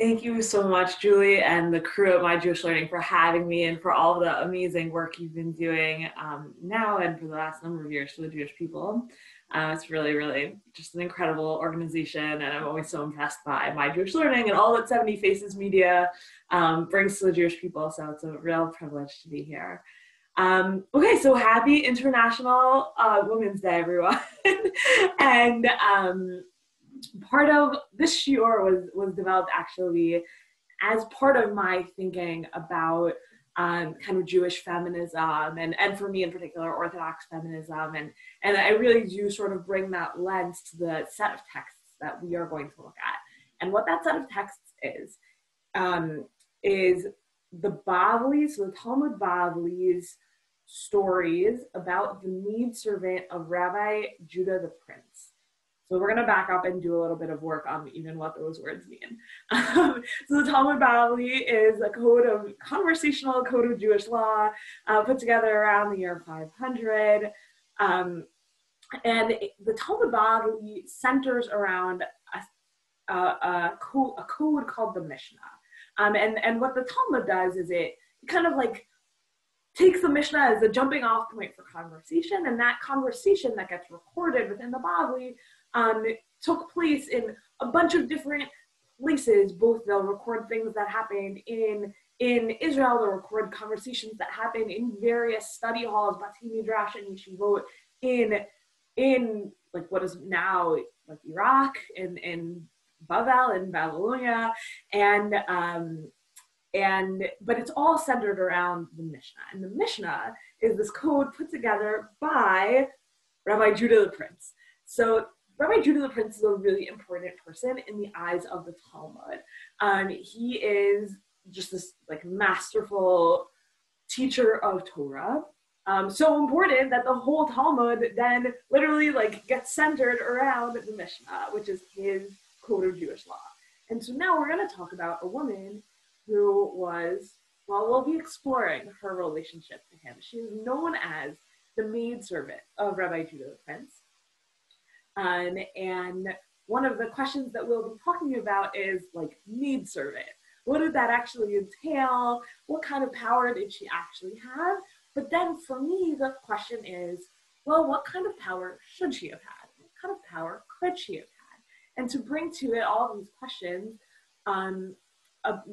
Thank you so much, Julie, and the crew at My Jewish Learning for having me and for all the amazing work you've been doing um, now and for the last number of years for the Jewish people. Uh, it's really, really just an incredible organization, and I'm always so impressed by My Jewish Learning and all that 70 Faces Media um, brings to the Jewish people. So it's a real privilege to be here. Um, okay, so happy International uh, Women's Day, everyone. and um, part of this shiur was was developed actually as part of my thinking about um, kind of Jewish feminism and, and for me in particular, Orthodox feminism. And, and I really do sort of bring that lens to the set of texts that we are going to look at. And what that set of texts is, um, is the Bavli, so the Talmud Bavli's stories about the maid servant of Rabbi Judah the Prince. So we're going to back up and do a little bit of work on even what those words mean. Um, so the Talmud Bavli is a code of conversational code of Jewish law uh, put together around the year 500. Um, and the Talmud Bavli centers around a, a, a, code, a code called the Mishnah. Um, and, and what the Talmud does is it kind of like takes the Mishnah as a jumping off point for conversation, and that conversation that gets recorded within the Bavli um, took place in a bunch of different places. Both they'll record things that happened in in Israel, they'll record conversations that happened in various study halls, Batei Midrash and Yeshivot in in like what is now like Iraq and in Bavel in Babylonia, and um, and but it's all centered around the Mishnah. And the Mishnah is this code put together by Rabbi Judah the Prince. So Rabbi Judah the Prince is a really important person in the eyes of the Talmud. Um, he is just this like masterful teacher of Torah. Um, so important that the whole Talmud then literally like gets centered around the Mishnah, which is his code of Jewish law. And so now we're going to talk about a woman who was, well, we'll be exploring her relationship to him. She is known as the maidservant of Rabbi Judah the Prince. Um, and one of the questions that we'll be talking about is like need servant. What did that actually entail? What kind of power did she actually have? But then for me, the question is, well, what kind of power should she have had? What kind of power could she have had? And to bring to it all these questions, um,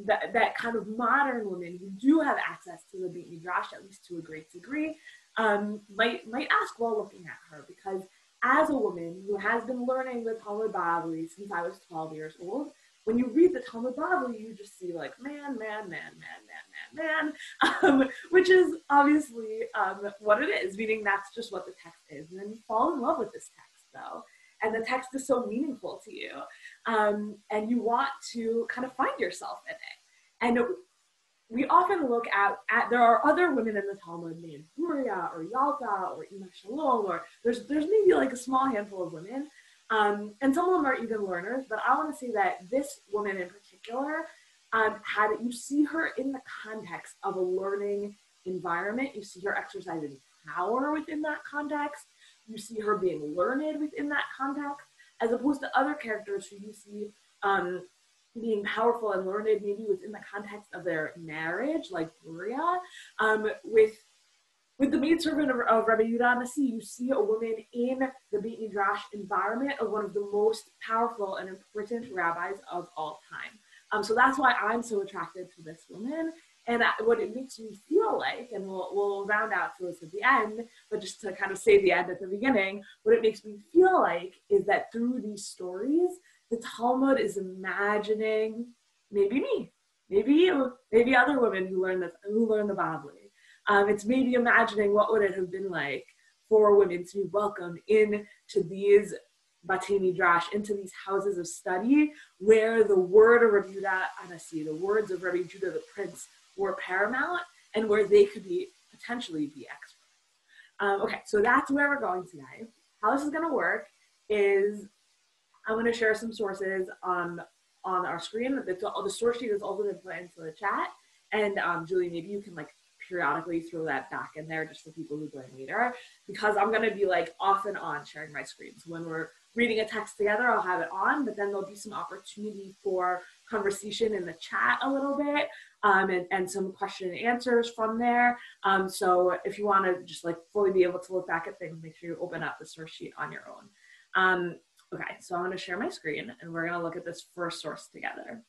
that, that kind of modern women who do have access to the Beit Midrash, at least to a great degree, um, might might ask while looking at her, because as a woman who has been learning the Talmud Bavli since I was 12 years old, when you read the Talmud Bavli, you just see like man, man, man, man, man, man, man, um, which is obviously um, what it is, meaning that's just what the text is. And then you fall in love with this text though, and the text is so meaningful to you, um, and you want to kind of find yourself in it. And we often look at, at there are other women in the Talmud named Bruriah or Yalta or Ima Shalom, or there's there's maybe like a small handful of women. Um, and some of them are even learners, but I want to say that this woman in particular um, had you see her in the context of a learning environment. You see her exercising power within that context. You see her being learned within that context, as opposed to other characters who you see um, being powerful and learned maybe within the context of their marriage, like Bruriah, um, with with the maidservant of, of Rabbi Yudah Nasi, you see a woman in the Beit Midrash environment of one of the most powerful and important rabbis of all time. Um, so that's why I'm so attracted to this woman. And what it makes me feel like, and we'll, we'll round out to at the end, but just to kind of say the end at the beginning, what it makes me feel like is that through these stories, the Talmud is imagining maybe me, maybe you, maybe other women who learn the who learn the Bavli. Um, it's maybe imagining what would it have been like for women to be welcomed into these Batei Midrash, into these houses of study where the word of Rabbi Yudah Anasi, the words of Rabbi Judah the Prince, were paramount and where they could be potentially be experts. Um, okay, so that's where we're going today. How this is going to work is I'm going to share some sources on on our screen. The, the source sheet is also been put into the chat. And um, Julie, maybe you can like periodically throw that back in there just for people who join later, because I'm going to be like off and on sharing my screens. When we're reading a text together, I'll have it on, but then there'll be some opportunity for conversation in the chat a little bit um, and, and some question and answers from there. Um, so if you want to just like fully be able to look back at things, make sure you open up the source sheet on your own. Um, okay, so I'm going to share my screen and we're going to look at this first source together.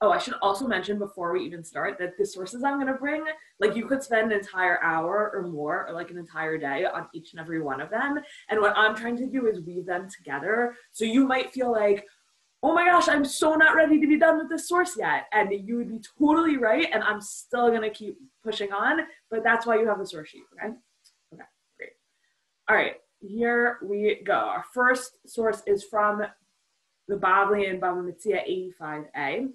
Oh, I should also mention before we even start that the sources I'm going to bring, like you could spend an entire hour or more, or like an entire day on each and every one of them. And what I'm trying to do is weave them together. So you might feel like, oh my gosh, I'm so not ready to be done with this source yet. And you would be totally right. And I'm still going to keep pushing on. But that's why you have the source sheet. Okay. Okay, great. All right, here we go. Our first source is from the Bavli and Bava Metzia 85a.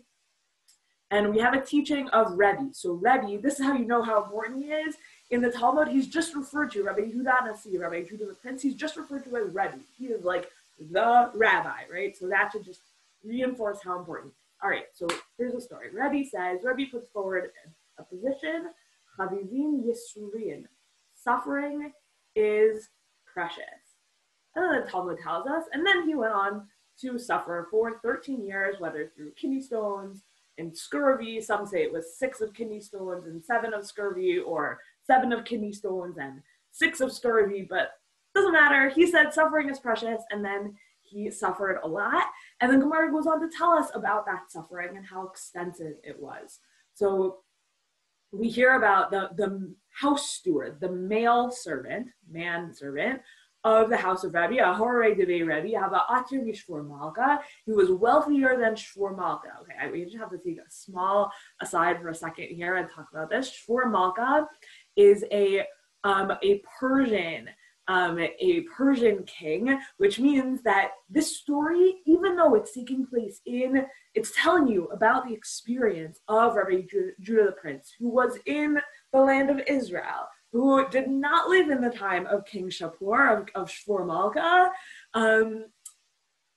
And we have a teaching of Rebbe. So Rebbe, this is how you know how important he is. In the Talmud, he's just referred to, Rabbi Yehuda Nasi, Rabbi Yehuda the Prince, he's just referred to as Rebbe. He is like the rabbi, right? So that should just reinforce how important. All right, so here's the story. Rebbe says, Rebbe puts forward a position, Chavivim Yissurin, suffering is precious. And then the Talmud tells us, and then he went on to suffer for 13 years, whether through kidney stones and scurvy. Some say it was six of kidney stones and seven of scurvy, or seven of kidney stones and six of scurvy, but doesn't matter. He said suffering is precious, and then he suffered a lot. And then Gemara goes on to tell us about that suffering and how extensive it was. So we hear about the, the house steward, the male servant, man servant of the house of Rabbi, Ahore de Rabbi, have a Atir Malka. He was wealthier than Shvur Malka. Okay, we just have to take a small aside for a second here and talk about this. Shvur Malka is a um, a Persian um, a Persian king, which means that this story, even though it's taking place in, it's telling you about the experience of Rabbi Judah the Prince, who was in the land of Israel, who did not live in the time of King Shapur, of, of Shvur Malka. Um,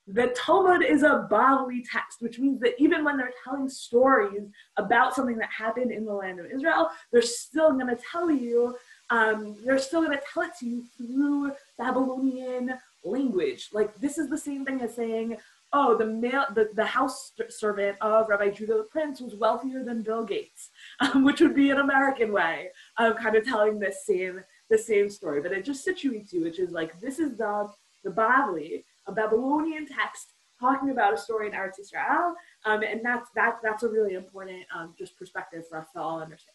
the Talmud is a Bavli text, which means that even when they're telling stories about something that happened in the land of Israel, they're still going to tell you um, they're still going to tell it to you through Babylonian language. Like this is the same thing as saying, oh, the male, the, the house servant of Rabbi Judah the Prince was wealthier than Bill Gates, um, which would be an American way of kind of telling this same the same story. But it just situates you, which is like this is the the Bavli, a Babylonian text talking about a story in Eretz Israel, um, and that's that's that's a really important um, just perspective for us to all understand.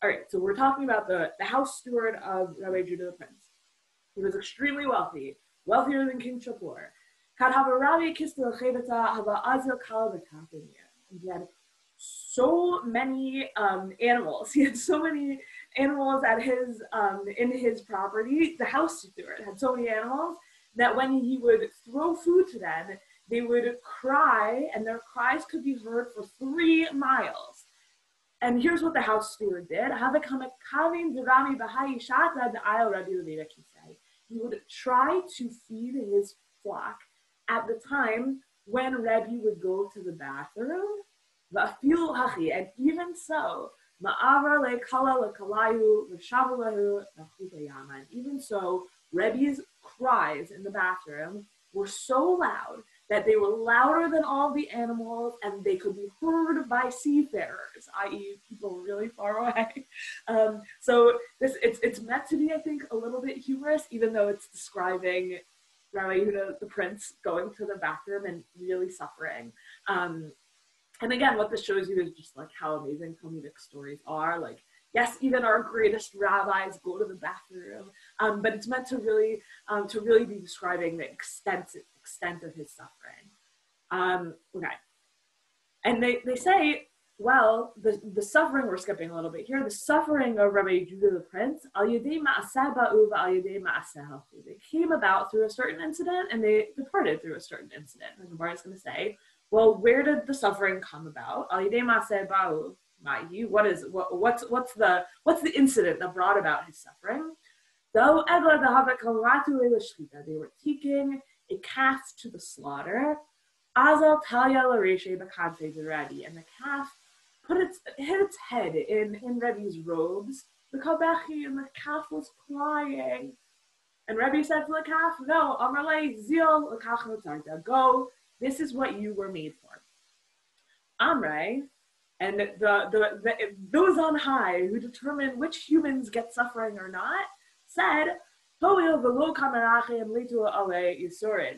All right, so we're talking about the, the house steward of Rabbi Judah the Prince. He was extremely wealthy, wealthier than King Shapur. He had so many um, animals. He had so many animals at his um, in his property. The house steward had so many animals that when he would throw food to them, they would cry, and their cries could be heard for three miles. And here's what the house steward did. He would try to feed his flock at the time when Rebbe would go to the bathroom. And even so, even so, Rebbe's cries in the bathroom were so loud that they were louder than all the animals and they could be heard by seafarers, i.e., people really far away. Um, so this it's it's meant to be, I think, a little bit humorous, even though it's describing Rabbi the prince going to the bathroom and really suffering. Um, and again, what this shows you is just like how amazing Talmudic stories are. Like yes, even our greatest rabbis go to the bathroom, um, but it's meant to really um, to really be describing the extent extent of his suffering. Um, okay, and they, they say, well, the, the suffering we're skipping a little bit here. The suffering of Rabbi Judah the Prince, they came about through a certain incident, and they departed through a certain incident. And the Gemara is going to say, well, where did the suffering come about? What is what, what's what's the what's the incident that brought about his suffering? Though they were taking a calf to the slaughter. Azal Talia Lareshe Bakante Rebbe, and the calf put its hit its head in, in Rebbe's robes. The Kabechi and the calf was crying. And Rebbe said to the calf, No, Amarle Zil Go, this is what you were made for. Amre, and the, the, the, those on high who determine which humans get suffering or not, said,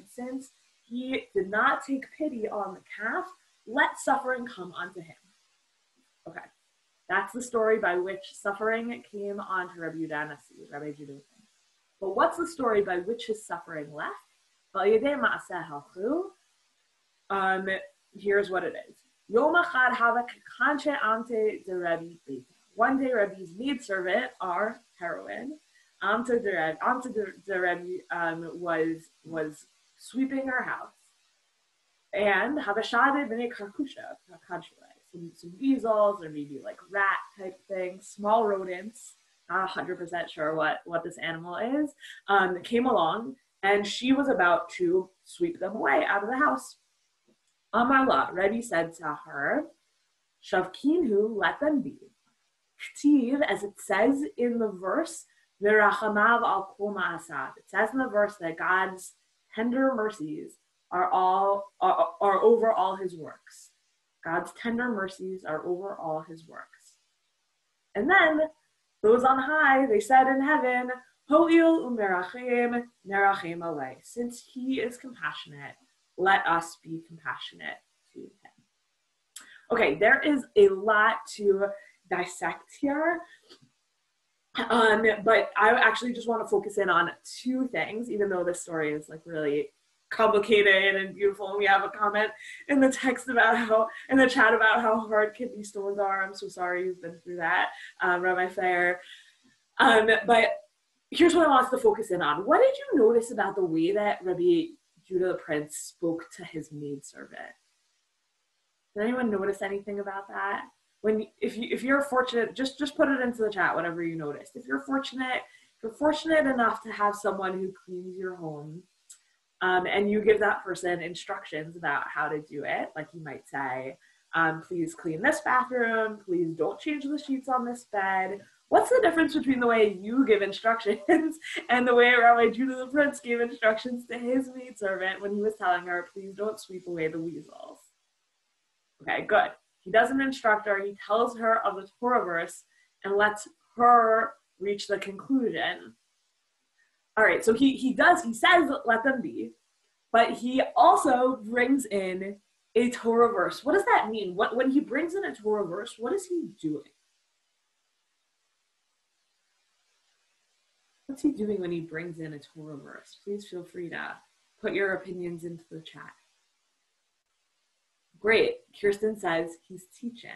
since he did not take pity on the calf, let suffering come unto him. Okay, that's the story by which suffering came onto Rabbi Yudanasi, Rabbi Judah. But what's the story by which his suffering left? Um, here's what it is. One day Rabbi's maidservant, our heroine, Amta the Rebbe um, was was sweeping her house, and Habashade b'nei karkusha, some some weasels or maybe like rat type things, small rodents. Not hundred percent sure what what this animal is. Um, came along, and she was about to sweep them away out of the house. Amarla, Rebbe said to her, Shavkinhu, let them be. Ktiv, as it says in the verse, Virachamav al asad. It says in the verse that God's tender mercies are all are, are over all his works. God's tender mercies are over all his works. And then those on high, they said in heaven, Ho'il umerachim nerachim away. Since he is compassionate, let us be compassionate to him. Okay, there is a lot to dissect here. Um, but I actually just want to focus in on two things, even though this story is like really complicated and beautiful. And we have a comment in the text about how, in the chat about how hard kidney stones are. I'm so sorry you've been through that, um, Rabbi Fair. Um, but here's what I want us to focus in on. What did you notice about the way that Rabbi Judah the Prince spoke to his maidservant? Did anyone notice anything about that? When if you if you're fortunate, just just put it into the chat whatever you noticed. If you're fortunate, if you're fortunate enough to have someone who cleans your home, um, and you give that person instructions about how to do it, like you might say, um, please clean this bathroom, please don't change the sheets on this bed. What's the difference between the way you give instructions and the way Rabbi Judah the Prince gave instructions to his maidservant when he was telling her, please don't sweep away the weasels? Okay, good. He doesn't instruct her, he tells her of the Torah verse and lets her reach the conclusion. All right, so he, he does, he says, let them be, but he also brings in a Torah verse. What does that mean? What, when he brings in a Torah verse, what is he doing? What's he doing when he brings in a Torah verse? Please feel free to put your opinions into the chat. Great. Kirsten says he's teaching.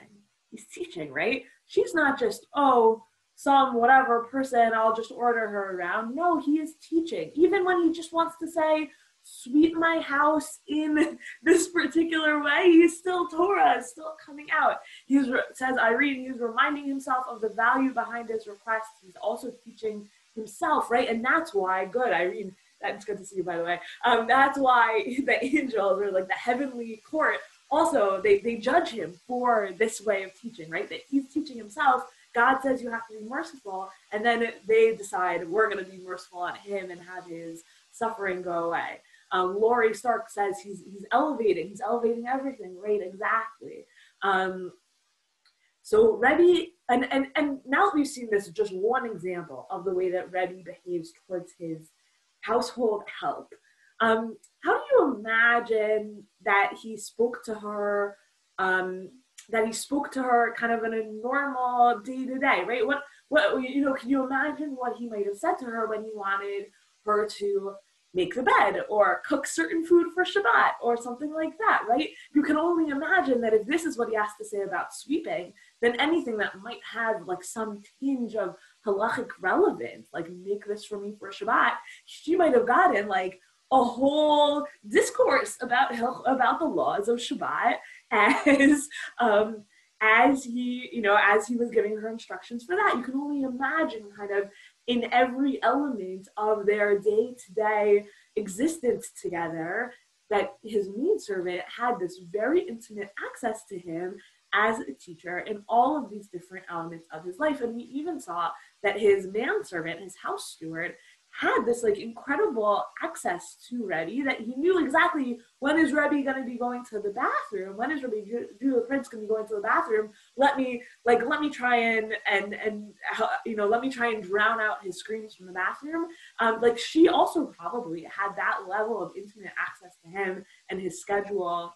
He's teaching, right? She's not just, oh, some whatever person, I'll just order her around. No, he is teaching. Even when he just wants to say, sweep my house in this particular way, he's still Torah, still coming out. He says Irene, he's reminding himself of the value behind his request. He's also teaching himself, right? And that's why, good, Irene, that's good to see you, by the way. Um, that's why the angels or like the heavenly court also they, they judge him for this way of teaching, right? That he's teaching himself. God says you have to be merciful, and then they decide we're going to be merciful on him and have his suffering go away. Um, Laurie Stark says he's he's elevating, he's elevating everything, right? Exactly. Um, so Rebbe, and, and and now that we've seen this, just one example of the way that Rebbe behaves towards his household help. Um, how do you imagine that he spoke to her? Um, that he spoke to her kind of in a normal day to day, right? What what you know? Can you imagine what he might have said to her when he wanted her to make the bed or cook certain food for Shabbat or something like that, right? You can only imagine that if this is what he has to say about sweeping, then anything that might have like some tinge of halachic relevance, like make this for me for Shabbat, she might have gotten like a whole discourse about about the laws of Shabbat as um, as he you know as he was giving her instructions for that. You can only imagine kind of in every element of their day to day existence together that his maidservant had this very intimate access to him as a teacher in all of these different elements of his life. And we even saw that his manservant, his house steward, had this like incredible access to Rebbe that he knew exactly when is Rebbe going to be going to the bathroom, when is Rebbe the Prince going to be going to the bathroom. Let me like let me try and and and you know let me try and drown out his screams from the bathroom. Um, like she also probably had that level of intimate access to him and his schedule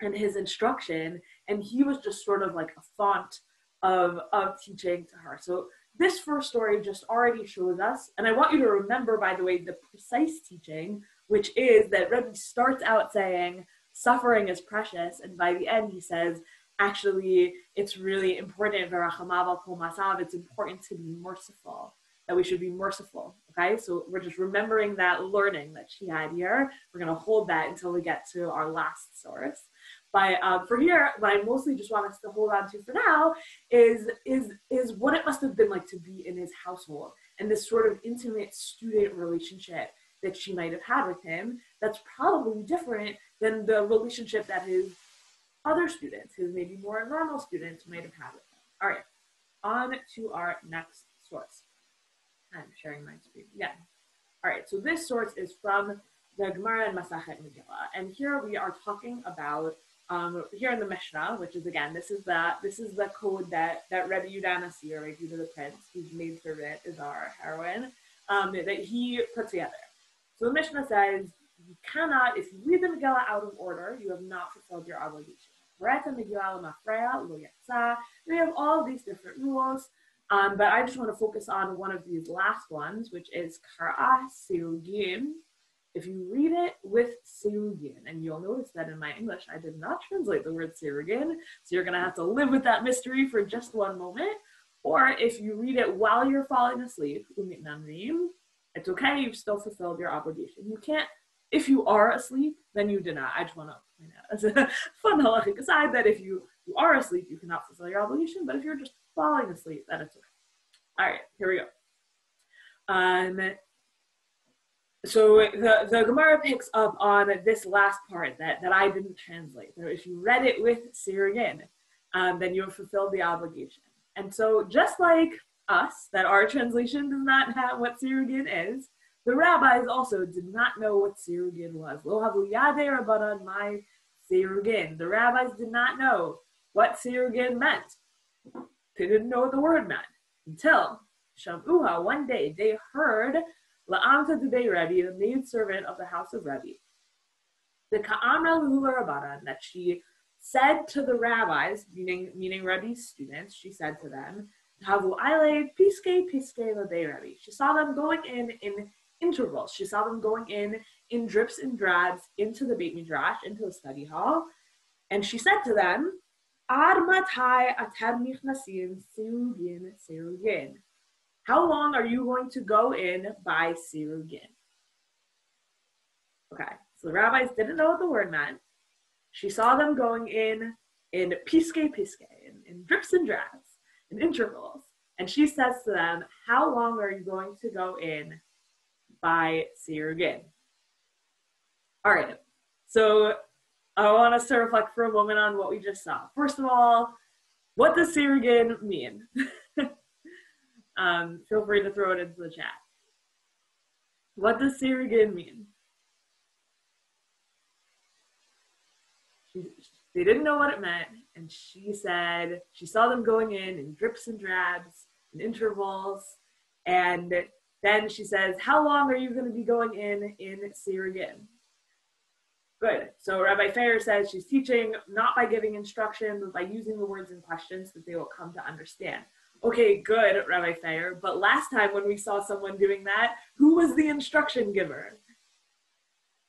and his instruction, and he was just sort of like a font of of teaching to her. So this first story just already shows us, and I want you to remember, by the way, the precise teaching, which is that Rebbe starts out saying, suffering is precious, and by the end he says, actually, it's really important, it's important to be merciful, that we should be merciful. Okay, so we're just remembering that learning that she had here. We're going to hold that until we get to our last source. But um, for here, what I mostly just want us to hold on to for now is is is what it must have been like to be in his household and this sort of intimate student relationship that she might have had with him. That's probably different than the relationship that his other students, his maybe more normal students, might have had with him. All right, on to our next source. I'm sharing my screen again. All right, so this source is from the Gemara and Masachet Megillah, and here we are talking about um, here in the Mishnah, which is again, this is the this is the code that that Rebbe Yudan Asir, Rebbe Yudah the Prince, whose maid servant is our heroine, um, that he put together. So the Mishnah says you cannot, if you read the Megillah out of order, you have not fulfilled your obligation. We have all these different rules, um, but I just want to focus on one of these last ones, which is Kara Sirugin, if you read it with Sirugin, and you'll notice that in my English, I did not translate the word Sirugin, so you're to have to live with that mystery for just one moment. Or if you read it while you're falling asleep, it's okay, you've still fulfilled your obligation. You can't, if you are asleep, then you did not. I just want to point out as a fun halachic aside that if you, you are asleep, you cannot fulfill your obligation, but if you're just falling asleep, then it's okay. All right, here we go. Um, so the, the Gemara picks up on this last part that, that I didn't translate. So if you read it with Sirugin, um, then you have fulfilled the obligation. And so just like us, that our translation does not have what Sirugin is, the rabbis also did not know what Sirugin was. Lo yadei rabbanan my. The rabbis did not know what Sirugin meant. They didn't know what the word meant until Shamuha, one day they heard La'amta Dubei Rebbe, the maid servant of the house of Rebbe. The Ka'amra Lula Rabbanan, that she said to the rabbis, meaning meaning Rebbe's students, she said to them, Havu Aile Piske Piske Labei Rebbe. She saw them going in in intervals. She saw them going in in drips and drabs into the Beit Midrash, into the study hall. And she said to them, Ad matai atem nichnasim sirugin sirugin. How long are you going to go in by Sirugin? Okay, so the rabbis didn't know what the word meant. She saw them going in in piske piske, in, in drips and drabs, in intervals. And she says to them, How long are you going to go in by Sirugin? All right, so I want us to reflect for a moment on what we just saw. First of all, what does Sirugin mean? um, feel free to throw it into the chat. What does Sirugin mean? They didn't know what it meant, and she said she saw them going in in drips and drabs, in intervals, and then she says, "How long are you going to be going in in Sirugin?" Good. So Rabbi Fair says she's teaching not by giving instruction, but by using the words and questions that they will come to understand. Okay, good, Rabbi Thayer. But last time when we saw someone doing that, who was the instruction giver?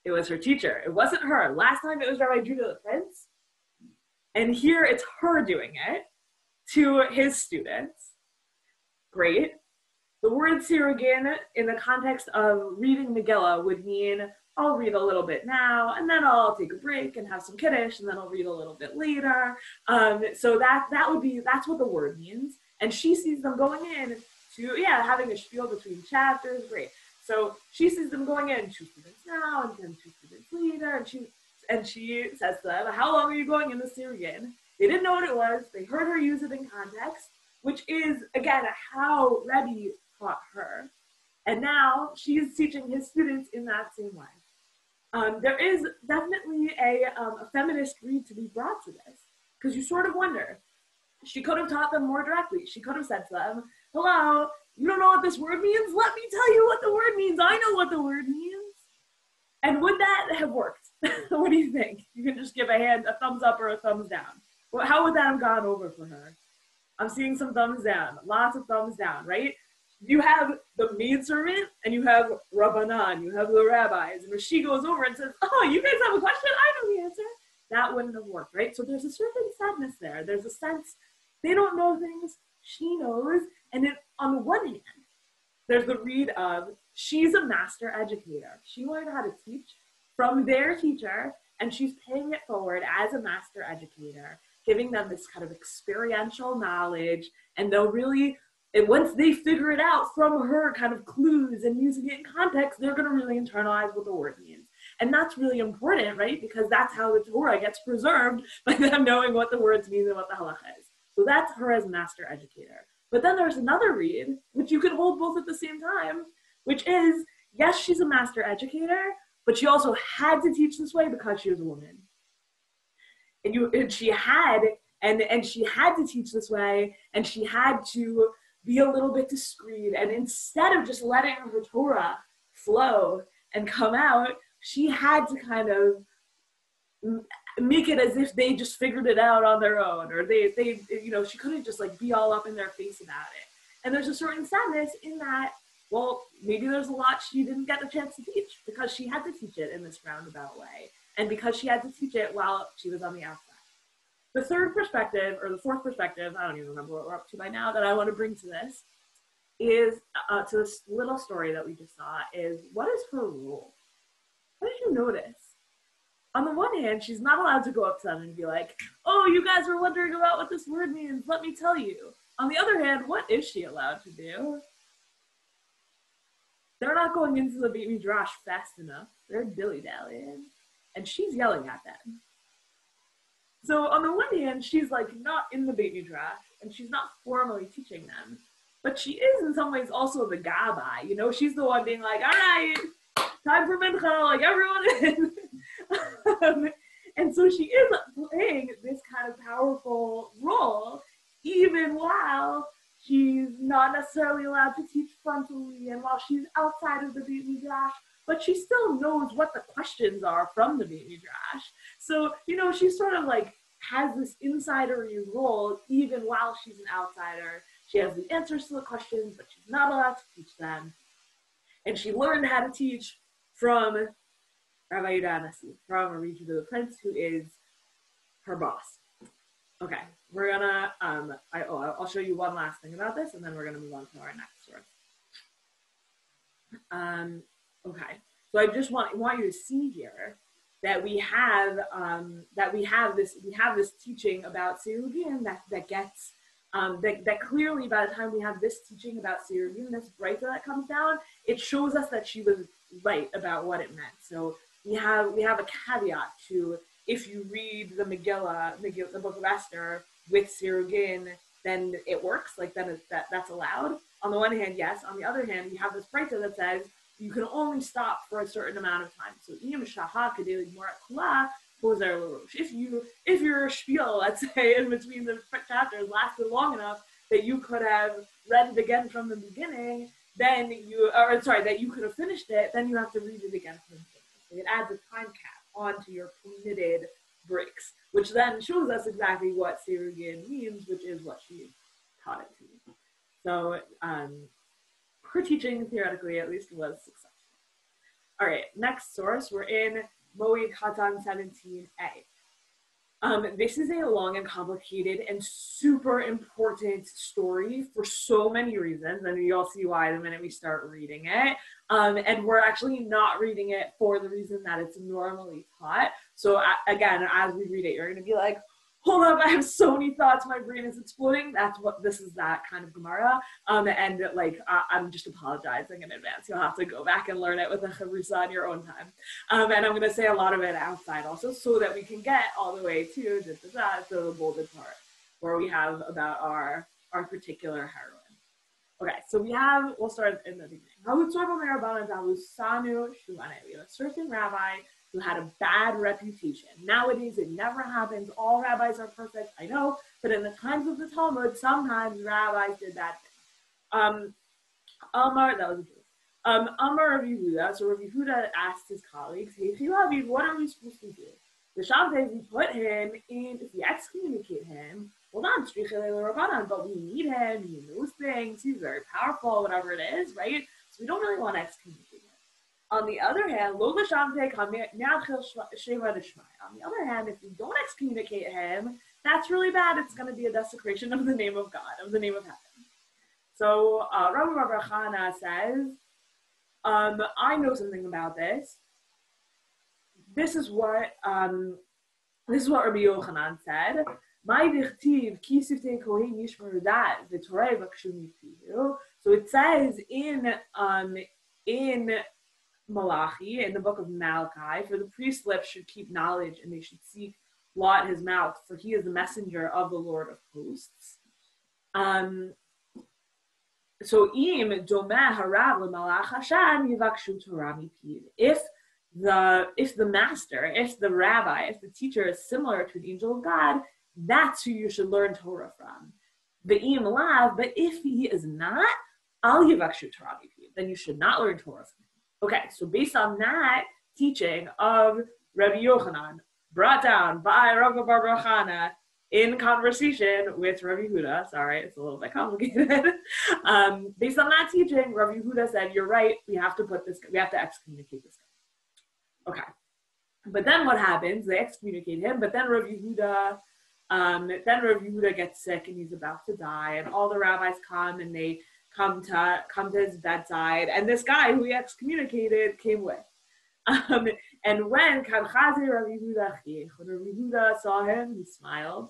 It was her teacher. It wasn't her. Last time it was Rabbi Judah the Prince. And here it's her doing it to his students. Great. The word sirugin in the context of reading Megillah would mean I'll read a little bit now, and then I'll take a break and have some kiddush, and then I'll read a little bit later. Um, so that that would be that's what the word means and she sees them going in to yeah having a spiel between chapters great so she sees them going in two students now and then two students later and she and she says to them how long are you going in the Sirugin they didn't know what it was they heard her use it in context which is again how Rebbe taught her And now she is teaching his students in that same way. Um, there is definitely a, um, a feminist read to be brought to this because you sort of wonder. She could have taught them more directly. She could have said to them, Hello, you don't know what this word means? Let me tell you what the word means. I know what the word means. And would that have worked? what do you think? You can just give a hand, a thumbs up or a thumbs down. Well, how would that have gone over for her? I'm seeing some thumbs down, lots of thumbs down, right? You have the maid servant and you have Rabbanan, you have the rabbis. And if she goes over and says, Oh, you guys have a question? I know the answer. That wouldn't have worked, right? So there's a certain sadness there. There's a sense they don't know things, she knows. And on the one hand, there's the read of she's a master educator. She learned how to teach from their teacher, and she's paying it forward as a master educator, giving them this kind of experiential knowledge, and they'll really and once they figure it out from her kind of clues and using it in context, they're going to really internalize what the word means. And that's really important, right? Because that's how the Torah gets preserved by them knowing what the words mean and what the halacha is. So that's her as a master educator. But then there's another read, which you can hold both at the same time, which is yes, she's a master educator, but she also had to teach this way because she was a woman. And you and she had and and she had to teach this way, and she had to be a little bit discreet. And instead of just letting her Torah flow and come out, she had to kind of make it as if they just figured it out on their own or they they you know she couldn't just like be all up in their face about it. And there's a certain sadness in that well maybe there's a lot she didn't get a chance to teach because she had to teach it in this roundabout way and because she had to teach it while she was on the outside. The third perspective or the fourth perspective i don't even remember what we're up to by now that i want to bring to this is uh, to this little story that we just saw is what is her role what did you notice on the one hand, she's not allowed to go up to them and be like, oh, you guys were wondering about what this word means. Let me tell you. On the other hand, what is she allowed to do? They're not going into the Beit Midrash fast enough. They're dilly dallying. And she's yelling at them. So on the one hand, she's like not in the Beit Midrash and she's not formally teaching them. But she is in some ways also the Gabbai. You know, she's the one being like, all right, time for Mincha, like everyone um, Um, and so she is playing this kind of powerful role, even while she's not necessarily allowed to teach frontally and while she's outside of the Beit Midrash, but she still knows what the questions are from the Beit Midrash. So, you know, she sort of like has this insidery role even while she's an outsider. She has the answers to the questions, but she's not allowed to teach them. And she learned how to teach from Rabbi Yehuda Hanassi from of the Prince, who is her boss. Okay, we're gonna, um, I, oh, I'll show you one last thing about this, and then we're gonna move on to our next source. Um, okay, so I just want want you to see here that we have um, that we have this we have this teaching about Sirugin that that gets um, that, that clearly by the time we have this teaching about Sirugin, this Breita that comes down, it shows us that she was right about what it meant. So we have we have a caveat to if you read the Megillah, the Book of Esther with Sirugin, then it works. Like then that that's allowed. On the one hand, yes. On the other hand, we have this Breita that says you can only stop for a certain amount of time. So if you if your spiel, let's say, in between the chapters lasted long enough that you could have read it again from the beginning, then you or sorry, that you could have finished it, then you have to read it again from the. It adds a time cap onto your permitted breaks, which then shows us exactly what Sirugin means, which is what she taught it to me. So um, her teaching, theoretically at least, was successful. All right, next source, we're in Moed Katan 17a. Um, this is a long and complicated and super important story for so many reasons, and you'll see why the minute we start reading it. Um, and we're actually not reading it for the reason that it's normally taught. So again, as we read it, you're going to be like, hold up, I have so many thoughts, my brain is exploding. That's what this is that kind of Gemara. Um, and like, I, am just apologizing in advance. You'll have to go back and learn it with a Chavrusa on your own time. Um, and I'm going to say a lot of it outside also so that we can get all the way to the bolded part where we have about our, our particular heroine. Okay, so we have, we'll start in the beginning. We have a certain rabbi who had a bad reputation. Nowadays, it never happens. All rabbis are perfect, I know, but in the times of the Talmud, sometimes rabbis did that thing. Um, Amar, that was a joke. Um, Amar Rav Yehuda, so Rav Yehuda asked his colleagues, Hey, Chilavi, what are we supposed to do? The Shabbat, we put him in, if we excommunicate him, hold on, but we need him, he knows things, he's very powerful, whatever it is, right? So we don't really want to excommunicate him. On the other hand, On the other hand, if we don't excommunicate him, that's really bad. It's going to be a desecration of the name of God, of the name of heaven. So uh, Rabbi Baruch says, um, I know something about this. This is what um, this is what Rabbi Yochanan said. So it says in um, in Malachi, in the book of Malachi, for the priest's lips should keep knowledge and they should seek law at his mouth, for he is the messenger of the Lord of hosts. Um, so im domeh harav Hashem yivakshu Torah If the if the master, if the rabbi, if the teacher is similar to an angel of God, that's who you should learn Torah from. The im lav, but if he is not, al yivakshu Torah then you should not learn Torah from him. Okay, so based on that teaching of Rabbi Yochanan, brought down by Rav Bar in conversation with Rabbi Huda, sorry, it's a little bit complicated. um, based on that teaching, Rabbi Huda said, You're right, we have to put this, we have to excommunicate this guy. Okay. But then what happens? They excommunicate him, but then Rabbi Huda, um, then Rabbi Huda gets sick and he's about to die, and all the rabbis come and they come to come to his bedside, and this guy who he excommunicated came with. Um, and when Kadchazi Rabbi Yehuda when Rabbi Yehuda saw him, he smiled.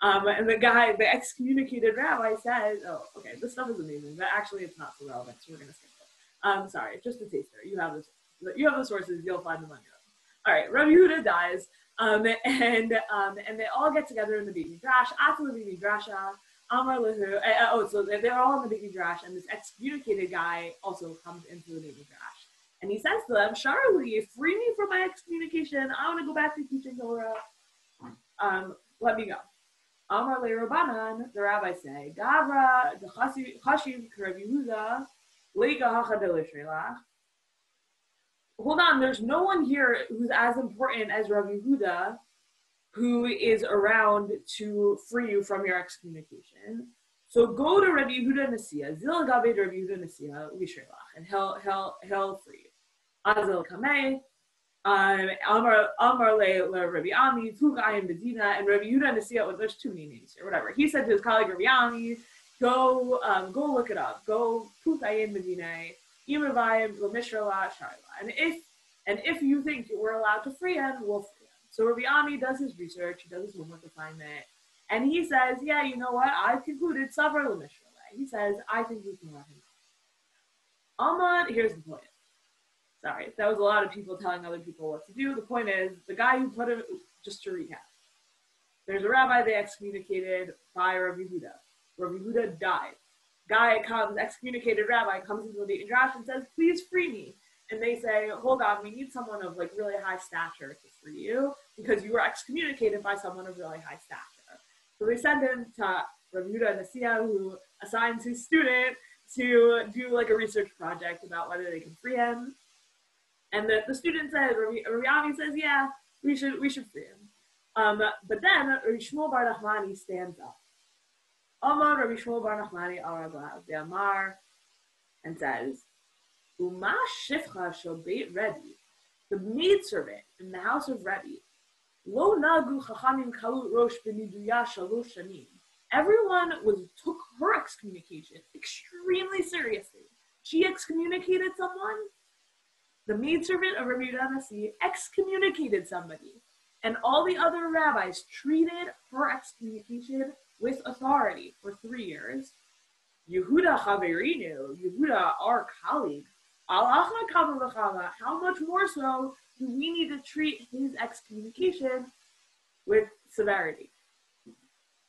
Um, and the guy, the excommunicated rabbi, said, "Oh, okay, this stuff is amazing, but actually, it's not so relevant, so we're gonna skip it." Um, sorry, just a taster. You have this. You have the sources. You'll find them on your own. All right, Rabbi Yehuda dies, um, and um, and they all get together in the Beit Midrash. After the Beit Midrasha, Amar Lehu. Uh, oh, so they're all in the Beit Midrash, and this excommunicated guy also comes into the Beit Midrash, and he says to them, "Charlie, free me from my excommunication. I want to go back to teaching Torah. Um, let me go." Amar Le Rabbanan, the rabbis say, Gavra the Chashiv Rav Yehuda Lega Hold on, there's no one here who's as important as Rav Yehuda who is around to free you from your excommunication. So go to Rabbi Yehuda Nasiya, Zil Gabe Rabbi Yehuda Nasiya, Lishrelach, and he'll he'll he'll free you. Azil Kameh, um, Amar Amar Le Rabbi Ami, Tukayim Medina, and Rabbi Yehuda Nasiya. Well, there's too many names here. Whatever. He said to his colleague Rabbi Ami, go um, go look it up. Go Tukayim Medina, Imavayim Lamishralah Sharla. And if and if you think we're allowed to free him, we'll free him. so Rabbi Ami does his research, he does his homework assignment, and he says, yeah, you know what? I've concluded Savar Lemishralah. He says, I think we can let him go. Ahmad, here's the point. Sorry, that was a lot of people telling other people what to do. The point is, the guy who put him, just to recap, there's a rabbi they excommunicated by Rabbi Yehuda. Rabbi Yehuda died. Guy comes, excommunicated rabbi, comes into the Midrash and says, please free me and they say, hold on, we need someone of like really high stature to free you because you were excommunicated by someone of really high stature. So they send him to Ravuda Nasiya, who assigns his student to do like a research project about whether they can free him. And the, the student says, Ravi says, yeah, we should we should free him. Um, but then Rabbi Shmuel Bar Nachmani stands up. Amar Rabbi Shmuel Bar Nachmani Amar and says, Uma shifcha shel beit Rebbe, the maidservant in the house of Rebbe, lo nagu chachamim kalut rosh b'niduya shalosh shanim. Everyone was took her excommunication extremely seriously. She excommunicated someone. The maidservant of Rabbi Nasi excommunicated somebody, and all the other rabbis treated her excommunication with authority for three years. Yehuda Chaverinu, Yehuda, our colleague, how much more so do we need to treat his excommunication with severity?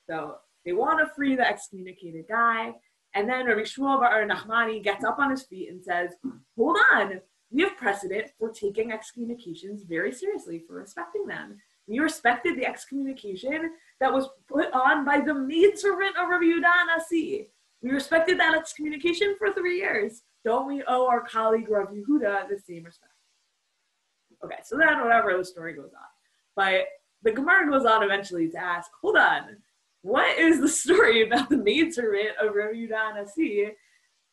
So they want to free the excommunicated guy, And then Rabbi Shmuel Bar Nachmani gets up on his feet and says, Hold on, we have precedent for taking excommunications very seriously, for respecting them. We respected the excommunication that was put on by the maidservant of Rabbi Yehuda. We respected that excommunication for three years. Don't we owe our colleague Rav Yehuda the same respect? Okay, so then whatever the story goes on. But the Gemara goes on eventually to ask, hold on, what is the story about the maidservant of Rav Yehuda Nasi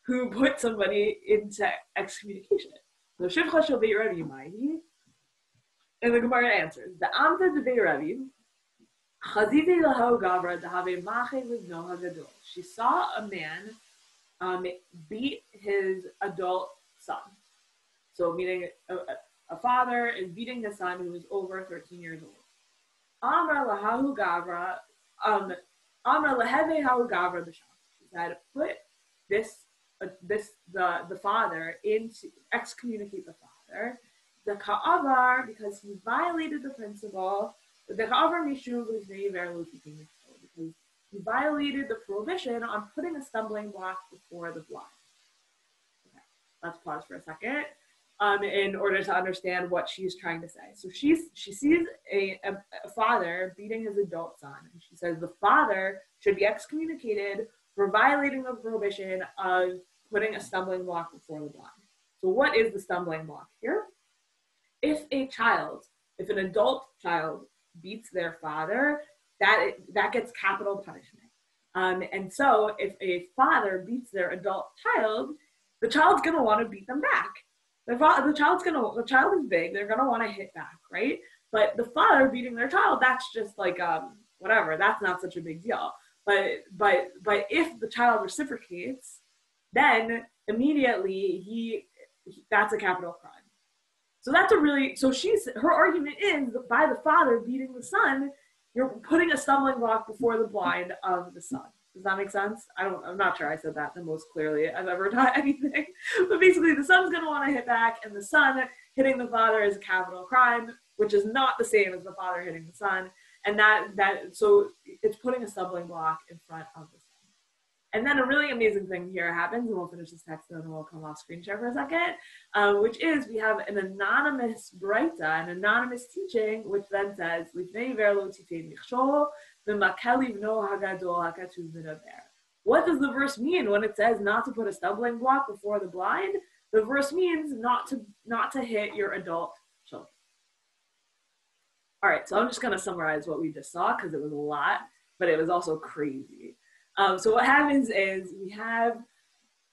who put somebody into excommunication? So Shivcha shall be Rav Yimaihi. And the Gemara answers, the Amta de gavra. She saw a man um, beat his adult son. So meaning a, a father is beating his son who is over 13 years old. Lahahu gavra, um, gavra the She said, put this, uh, this, the, the father into, excommunicate the father, the ka'avar, because he violated the principle, the ka'avar mishu was very, very because he violated the prohibition on putting a stumbling block before the blind. Okay, let's pause for a second um, in order to understand what she's trying to say. So she's she sees a, a, a father beating his adult son, and she says the father should be excommunicated for violating the prohibition of putting a stumbling block before the blind. So what is the stumbling block here? If a child, if an adult child beats their father, that that gets capital punishment. Um, and so if a father beats their adult child, the child's gonna want to beat them back. The, fa- the child's gonna the child is big, they're gonna want to hit back, right? But the father beating their child, that's just like um, whatever. That's not such a big deal. But but but if the child reciprocates, then immediately he, he that's a capital crime. So that's a really so she's her argument is that by the father beating the son, you're putting a stumbling block before the blind of the son. Does that make sense? I don't. I'm not sure I said that the most clearly I've ever done anything. but basically, the son's gonna want to hit back, and the son hitting the father is a capital crime, which is not the same as the father hitting the son. And that that so it's putting a stumbling block in front of the and then a really amazing thing here happens, and we'll finish this text and then we'll come off screen share for a second, um, which is we have an anonymous Breita, an anonymous teaching, which then says, What does the verse mean when it says not to put a stumbling block before the blind? The verse means not to not to hit your adult children. All right, so I'm just going to summarize what we just saw because it was a lot, but it was also crazy. Um, so what happens is we have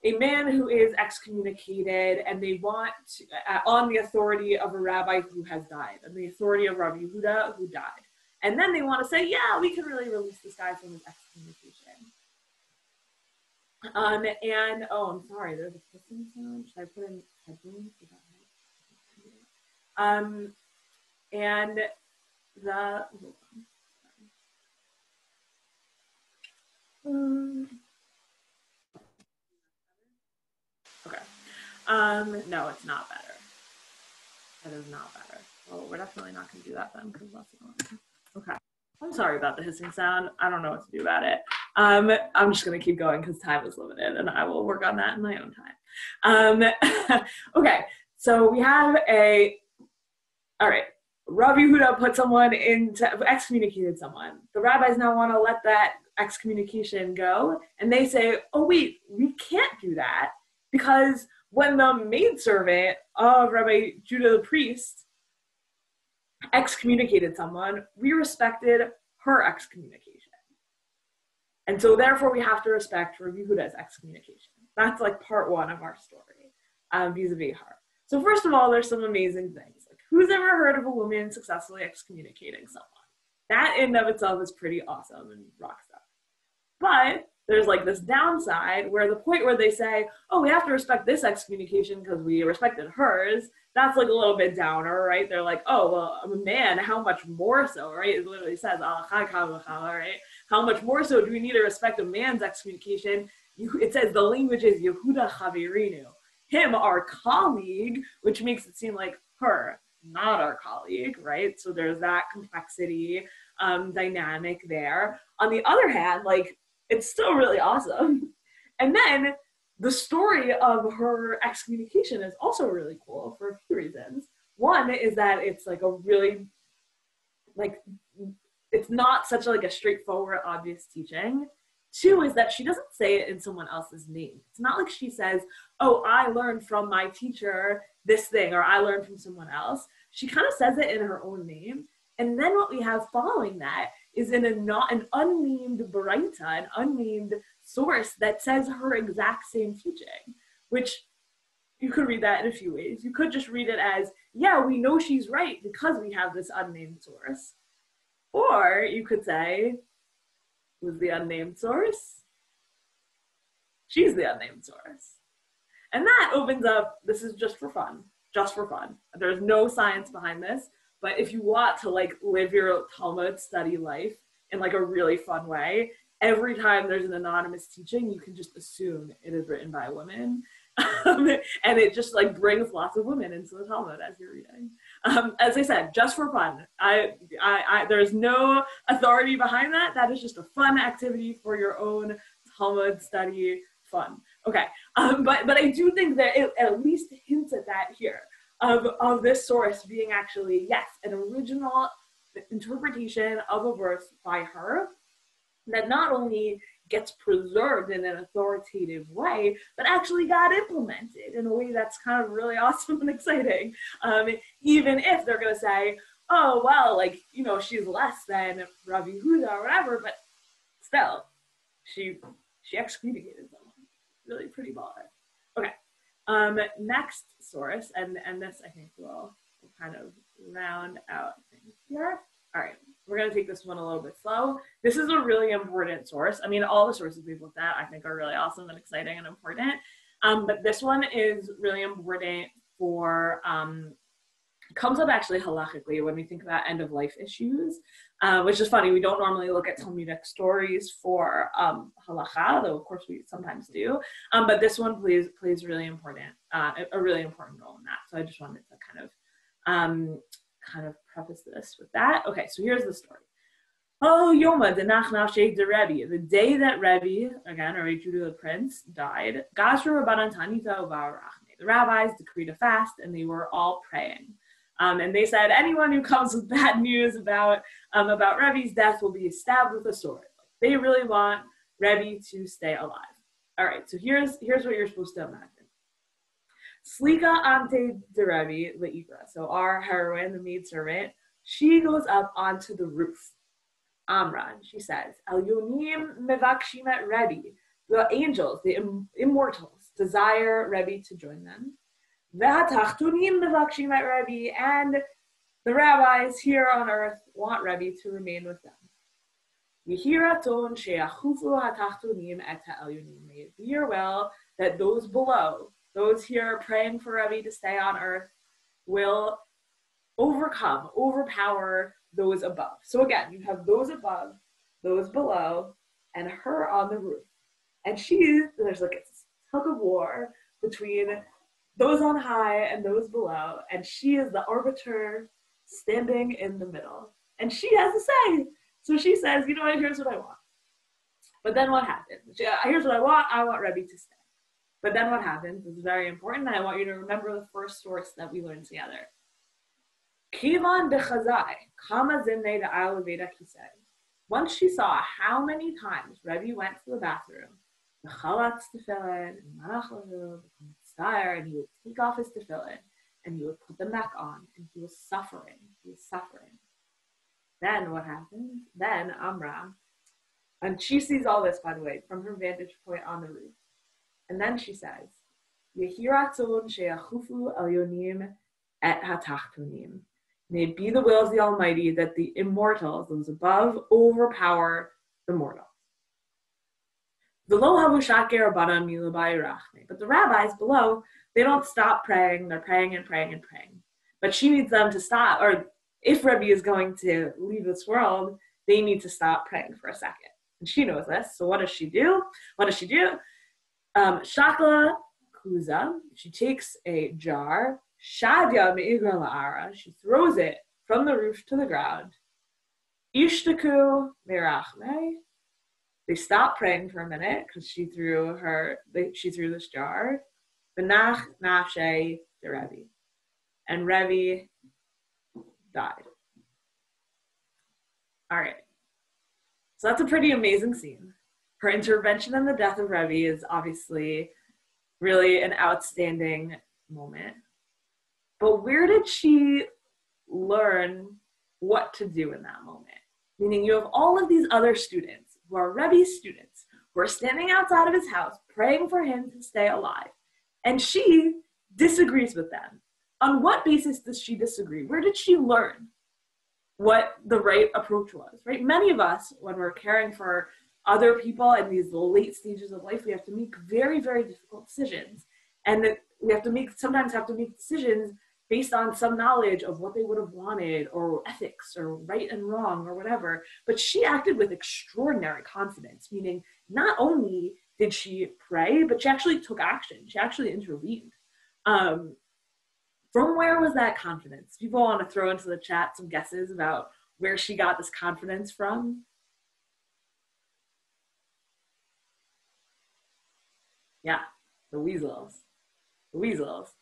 a man who is excommunicated and they want to, uh, on the authority of a rabbi who has died and the authority of Rabbi Yehuda who died. And then they want to say, yeah, we can really release this guy from his excommunication. Um, and oh, I'm sorry, there's a hissing sound. Should I put in headphones? Um, and the Um, okay. Um, no, it's not better. That is not better. Well, we're definitely not going to do that then because that's annoying. Okay. I'm sorry about the hissing sound. I don't know what to do about it. Um, I'm just going to keep going because time is limited and I will work on that in my own time. Um, okay. So we have a, all right. Rabbi Huda put someone into, excommunicated someone. The rabbis now want to let that excommunication go and they say oh wait we can't do that because when the maidservant of rabbi judah the prince excommunicated someone we respected her excommunication. And so therefore we have to respect rabbi yehuda's excommunication. That's like part one of our story um, vis-a-vis her. So first of all there's some amazing things. Like who's ever heard of a woman successfully excommunicating someone? That in of itself is pretty awesome and rock but there's like this downside where the point where they say, oh, we have to respect this excommunication because we respected hers, that's like a little bit downer, right? They're like, oh, well, a man, how much more so, right? It literally says, right? How much more so do we need to respect a man's excommunication? It says the language is Yehuda Chavirinu, him, our colleague, which makes it seem like her, not our colleague, right? So there's that complexity um, dynamic there. On the other hand, like it's still really awesome. and then the story of her excommunication is also really cool for a few reasons. One is that it's like a really like it's not such a, like a straightforward obvious teaching two is that she doesn't say it in someone else's name it's not like she says oh i learned from my teacher this thing or i learned from someone else she kind of says it in her own name and then what we have following that is in a not an unnamed baraita an unnamed source that says her exact same teaching which you could read that in a few ways you could just read it as yeah we know she's right because we have this unnamed source or you could say, was the unnamed source? She's the unnamed source. And that opens up, this is just for fun, just for fun. There's no science behind this, but if you want to like live your Talmud study life in like a really fun way, every time there's an anonymous teaching, you can just assume it is written by a woman. Um, and it just like brings lots of women into the Talmud as you're reading. Um, as I said, just for fun. I, I, I, there's no authority behind that. That is just a fun activity for your own Talmud study fun. Okay, um, but but I do think that it at least hints at that here of of this source being actually yes an original interpretation of a verse by her that not only gets preserved in an authoritative way, but actually got implemented in a way that's kind of really awesome and exciting. Um, even if they're going to say, oh, well, like, you know, she's less than Rabbi Huda or whatever, but still, she she excommunicated someone. Really pretty baller. Um, next source, and, and this I think will, kind of round out things here. All right. We're going to take this one a little bit slow. This is a really important source. I mean, all the sources we've looked at I think are really awesome and exciting and important. Um, but this one is really important for, um, comes up actually halachically when we think about end of life issues, uh, which is funny. We don't normally look at Talmudic stories for um, halacha, though of course we sometimes do. Um, but this one plays plays really important, uh, a really important role in that. So I just wanted to kind of um, kind of preface this with that. Okay, so here's the story. Oh, Yoma, the Nachnav Sheikh the Rebbe. The day that Rebbe, again, or Judah the Prince, died, Gashra Rabbanan Tanita The rabbis decreed a fast and they were all praying. Um, and they said, anyone who comes with bad news about, um, about Rebbe's death will be stabbed with a sword. They really want Rebbe to stay alive. All right, so here's, here's what you're supposed to imagine. Slika ante de Rebbe le'ibra. So our heroine, the maid servant, she goes up onto the roof. Amran, she says, El Yonim mevakshim Rebbe. The angels, the Im- immortals, desire Rebbe to join them. Et Rebbe. And the rabbis here on earth want Rebbe to remain with them. Yehiraton she'achufu hatachtunim et ha'elyonim. May it be well that those below those here praying for Rebbe to stay on earth will overcome, overpower those above. So again, you have those above, those below, and her on the roof. And she, there's like a tug of war between those on high and those below, and she is the arbiter standing in the middle. And she has a say. So she says, you know what, here's what I want. But then what happens? Uh, here's what I want. I want Rebbe to stay. But then what happens This is very important. and I want you to remember the first source that we learned together. Kivan bechazai, kama zimne de ayurveda kisei. Once she saw how many times Rebbe went to the bathroom, the chalatz tefillin, and manach and he would take off his tefillin, and he would put them back on, and he was suffering. He was suffering. Then what happens? Then Amra, and she sees all this, by the way, from her vantage point on the roof. And then she says, she'achufu el yonim et hatachtonim. May it be the will of the Almighty that the immortals, those above, overpower the mortals. But the rabbis below, they don't stop praying. They're praying and praying and praying. But she needs them to stop, or if Rebbe is going to leave this world, they need to stop praying for a second. And she knows this. So what does she do? What does she do? Um, Shakla Kuza, she takes a jar, Shadya Me'igra La'ara, she throws it from the roof to the ground. Ishtaku Merachme, They stopped praying for a minute because she threw her she threw this jar. Benach Nashe the Rebbe. And Rebbe died. All right. So that's a pretty amazing scene. Her intervention in the death of Rebbe is obviously really an outstanding moment. But where did she learn what to do in that moment? Meaning, you have all of these other students who are Rebbe's students who are standing outside of his house praying for him to stay alive. And she disagrees with them. On what basis does she disagree? Where did she learn what the right approach was, right? Many of us, when we're caring for other people in these late stages of life, we have to make very, very difficult decisions. And we have to make, sometimes have to make decisions based on some knowledge of what they would have wanted or ethics or right and wrong or whatever. But she acted with extraordinary confidence, meaning not only did she pray, but she actually took action. She actually intervened. Um, from where was that confidence? People want to throw into the chat some guesses about where she got this confidence from. Yeah, the weasels. The weasels.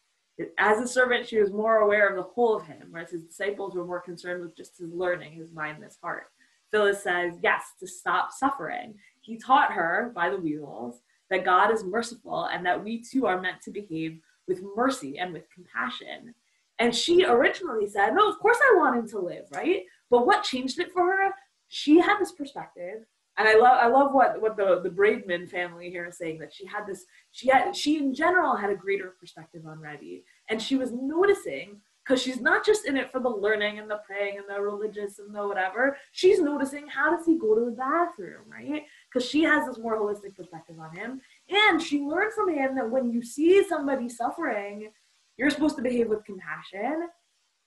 As a servant, she was more aware of the whole of him, whereas his disciples were more concerned with just his learning, his mind, his heart. Phyllis says, yes, to stop suffering. He taught her, by the weasels, that God is merciful and that we too are meant to behave with mercy and with compassion. And she originally said, No, of course I want him to live, right? But what changed it for her? She had this perspective. And I love I love what, what the, the Braidman family here is saying that she had this, she had she in general had a greater perspective on Rebbe. And she was noticing because she's not just in it for the learning and the praying and the religious and the whatever. She's noticing how does he go to the bathroom, right? Because she has this more holistic perspective on him. And she learned from him that when you see somebody suffering, you're supposed to behave with compassion.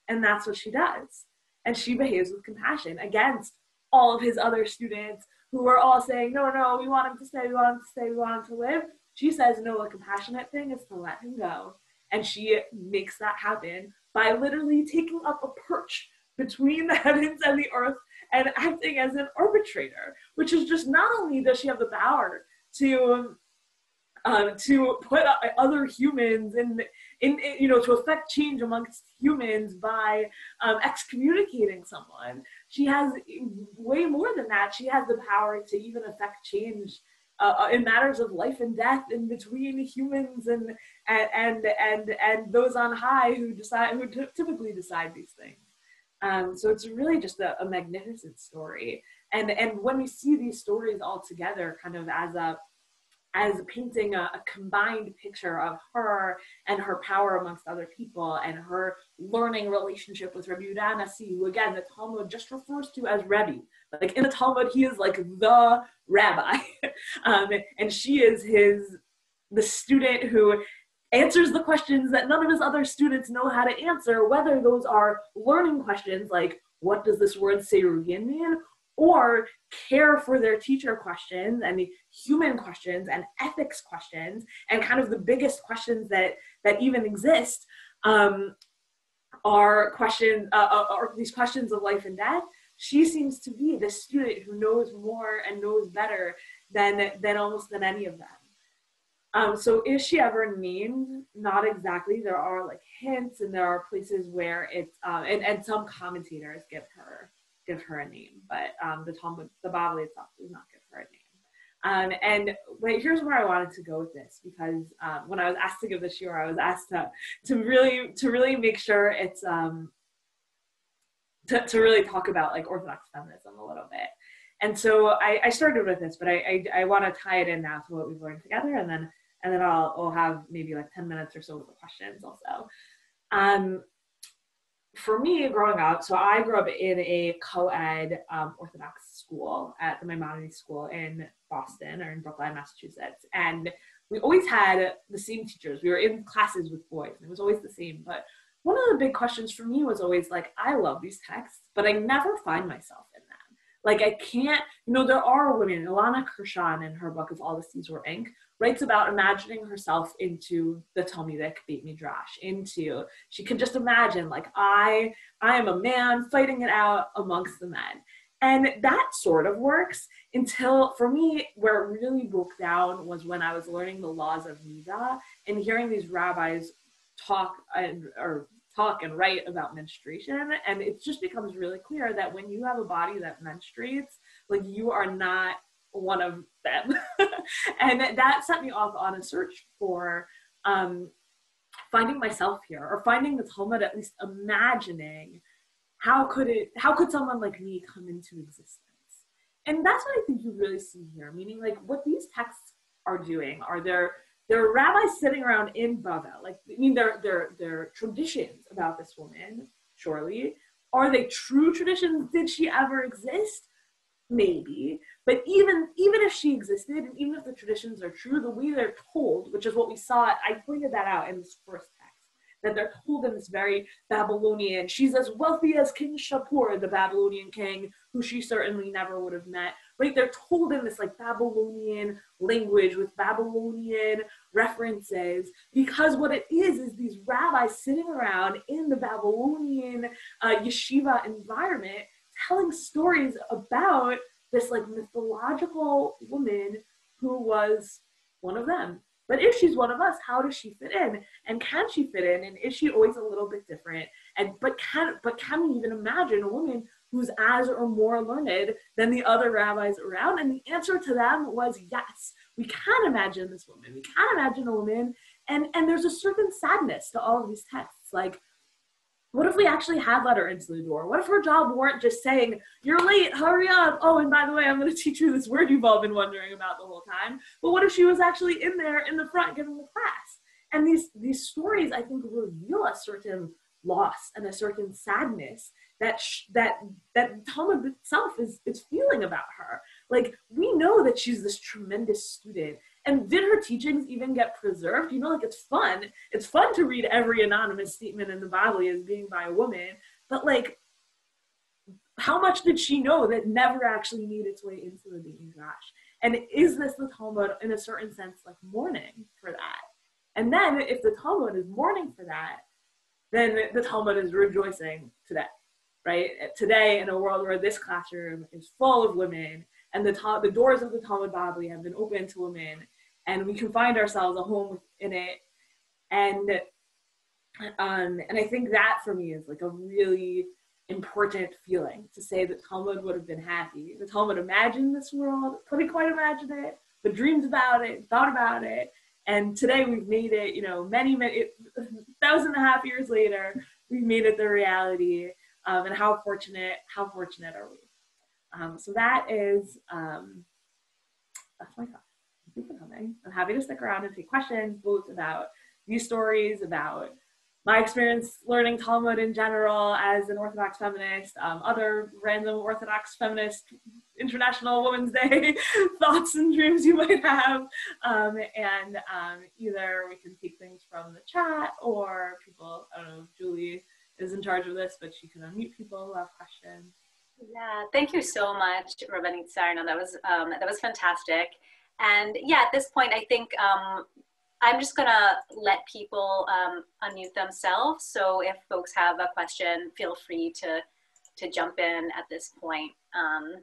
And that's what she does. And she behaves with compassion against all of his other students who are all saying, no, no, we want him to stay, we want him to stay, we want him to live. She says, no, the compassionate thing is to let him go. And she makes that happen by literally taking up a perch between the heavens and the earth and acting as an arbitrator, which is just not only does she have the power to um, to put other humans in, in, in, you know, to affect change amongst humans by um, excommunicating someone. She has way more than that. She has the power to even affect change uh, uh in matters of life and death in between humans and and and and, and those on high who decide who t- typically decide these things. Um, so it's really just a, a magnificent story. And and when we see these stories all together, kind of as a as painting a, a, combined picture of her and her power amongst other people and her learning relationship with Rebbe Yehuda Nasi, who again the Talmud just refers to as Rebbe. Like in the Talmud, he is like the rabbi, um, and she is his the student who answers the questions that none of his other students know how to answer, whether those are learning questions like what does this word Sirugin mean, or care for their teacher questions and the human questions and ethics questions and kind of the biggest questions that that even exist um, are questions uh, uh are these questions of life and death she seems to be the student who knows more and knows better than than almost than any of them. Um, so is she ever named not exactly. There are like hints and there are places where it's um, and, and some commentators give her give her a name, but um, the Talmud, the Bavli itself does not give her a name. Um, and wait, here's where I wanted to go with this because um, when I was asked to give the shiur, I was asked to to really to really make sure it's um, to, to really talk about like Orthodox feminism a little bit. And so I, I started with this, but I, I, I want to tie it in now to what we've learned together, and then and then I'll, I'll have maybe like 10 minutes or so with the questions also. Um, for me growing up, so I grew up in a co-ed um, Orthodox school at the Maimonides School in Boston or in Brookline, Massachusetts, and we always had the same teachers. We were in classes with boys, and it was always the same. But one of the big questions for me was always like, I love these texts, but I never find myself in them. Like I can't, you know, there are women. Ilana Kurshan in her book "If All the Seas Were Ink" writes about imagining herself into the Talmudic Beit Midrash. Into she can just imagine like I, I am a man fighting it out amongst the men. And that sort of works until, for me, where it really broke down was when I was learning the laws of Nida and hearing these rabbis talk and or talk and write about menstruation. And it just becomes really clear that when you have a body that menstruates, like you are not one of them. and that set me off on a search for um, finding myself here or finding the Talmud, at least imagining how could it, how could someone like me come into existence? And that's what I think you really see here, meaning like what these texts are doing are they're there are rabbis sitting around in Bavel. Like, I mean, there, there, there are traditions about this woman, surely. Are they true traditions? Did she ever exist? Maybe. But even, even if she existed, and even if the traditions are true, the way they're told, which is what we saw, I pointed that out in this first text, that they're told in this very Babylonian, she's as wealthy as King Shapur, the Babylonian king, who she certainly never would have met, right? They're told in this like Babylonian language with Babylonian references, because what it is is these rabbis sitting around in the Babylonian uh, yeshiva environment telling stories about this like mythological woman who was one of them but if she's one of us, how does she fit in? And can she fit in? And is she always a little bit different? And but can but can we even imagine a woman who's as or more learned than the other rabbis around? And the answer to them was yes. We can imagine this woman. We can imagine a woman. And and there's a certain sadness to all of these texts. Like what if we actually had let her into the door? What if her job weren't just saying, You're late, hurry up. Oh, and by the way, I'm going to teach you this word you've all been wondering about the whole time. But what if she was actually in there in the front giving the class? And these, these stories, I think, reveal a certain loss and a certain sadness that sh- that that Talmud itself is is feeling about her. Like we know that she's this tremendous student and did her teachings even get preserved? You know, like it's fun. It's fun to read every anonymous statement in the Bavli as being by a woman, but like, how much did she know that never actually made its way into the Midrash? And is this the Talmud in a certain sense like mourning for that? And then if the Talmud is mourning for that, then the Talmud is rejoicing today, right? Today in a world where this classroom is full of women and the, ta- the doors of the Talmud Bavli have been open to women, and we can find ourselves a home in it. And um, and I think that for me is like a really important feeling to say that Talmud would have been happy. The Talmud imagined this world, couldn't quite imagine it, but dreamed about it, thought about it. And today we've made it, you know, many, many, thousand and a half years later, we've made it the reality. Um, and how fortunate, how fortunate are we? Um, so that is, um, that's my thought. For coming. I'm happy to stick around and take questions, both about these stories, about my experience learning Talmud in general as an Orthodox feminist, um, other random Orthodox feminist International Women's Day thoughts and dreams you might have. Um, and um, either we can take things from the chat or people, I don't know, Julie is in charge of this, but she can unmute people who have questions. Yeah, thank you so much, Rabbanit Sarna. That was um, that was fantastic. And yeah, at this point, I think um, I'm just gonna let people um, unmute themselves. So if folks have a question, feel free to to jump in at this point. Um,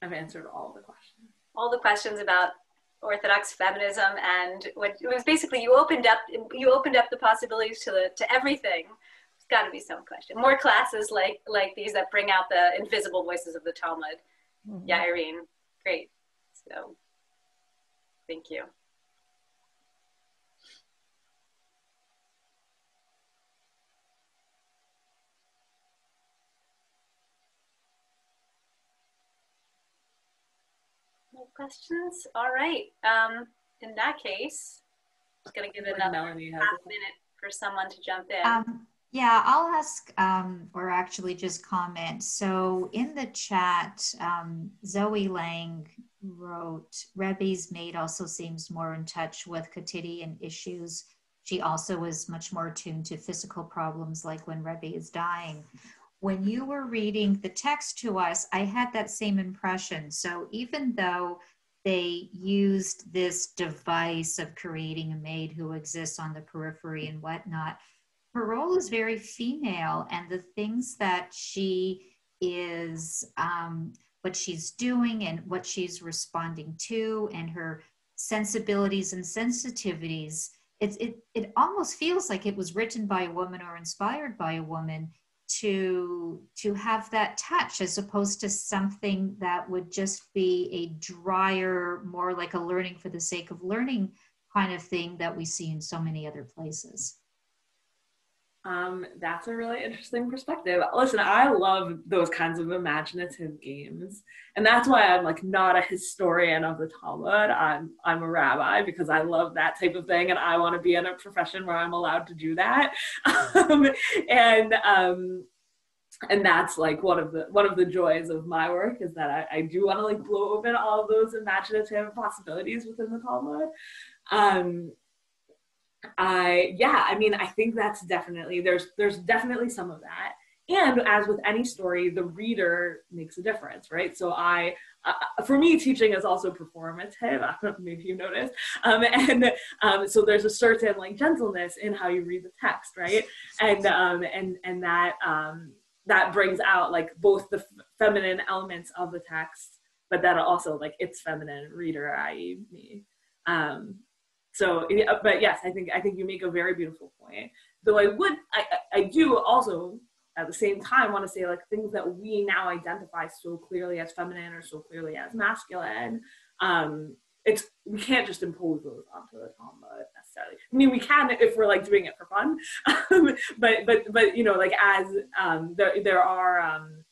I've answered all the questions. All the questions about Orthodox feminism, and what it was basically you opened up you opened up the possibilities to the to everything. There's got to be some question. More classes like like these that bring out the invisible voices of the Talmud. Mm-hmm. Yeah, Irene, great. So, thank you. questions? All right. Um, in that case, I'm going to give it another half minute for someone to jump in. Um, yeah, I'll ask um, or actually just comment. So in the chat, um, Zoe Lang wrote, Rebbe's maid also seems more in touch with quotidian issues. She also was much more attuned to physical problems like when Rebbe is dying when you were reading the text to us, I had that same impression. So even though they used this device of creating a maid who exists on the periphery and whatnot. Her role is very female, and the things that she is, um, what she's doing, and what she's responding to, and her sensibilities and sensitivities. It, it, it almost feels like it was written by a woman or inspired by a woman to to have that touch as opposed to something that would just be a drier more like a learning for the sake of learning kind of thing that we see in so many other places um, that's a really interesting perspective. Listen, I love those kinds of imaginative games, and that's why I'm like not a historian of the Talmud. I'm I'm a rabbi because I love that type of thing, and I want to be in a profession where I'm allowed to do that. um, and um, and that's like one of the one of the joys of my work is that I, I do want to like blow open all those imaginative possibilities within the Talmud. Um, I yeah, I mean, I think that's definitely there's there's definitely some of that. And as with any story, the reader makes a difference, right? So I, uh, for me, teaching is also performative. Maybe you noticed. Um, and um, so there's a certain like gentleness in how you read the text, right? And um, and and that um, that brings out like both the f- feminine elements of the text, but that also like its feminine reader, i.e., me. Um, so, but yes, I think I think you make a very beautiful point. Though I would, I, I do also at the same time want to say like things that we now identify so clearly as feminine or so clearly as masculine. Um, it's we can't just impose those onto the Talmud necessarily. I mean, we can if we're like doing it for fun, but but but you know, like as um, there there are um,